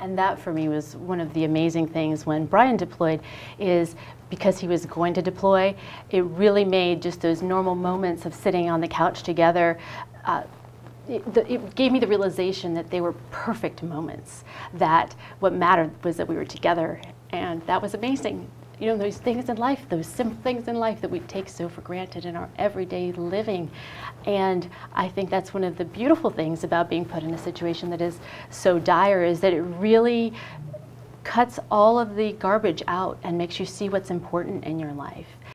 And that for me was one of the amazing things when Brian deployed is because he was going to deploy, it really made just those normal moments of sitting on the couch together. Uh, it, the, it, gave me the realization that they were perfect moments. That what mattered was that we were together, and that was amazing you know, those things in life, those simple things in life that we take so for granted in our everyday living. And I think that's one of the beautiful things about being put in a situation that is so dire is that it really cuts all of the garbage out and makes you see what's important in your life.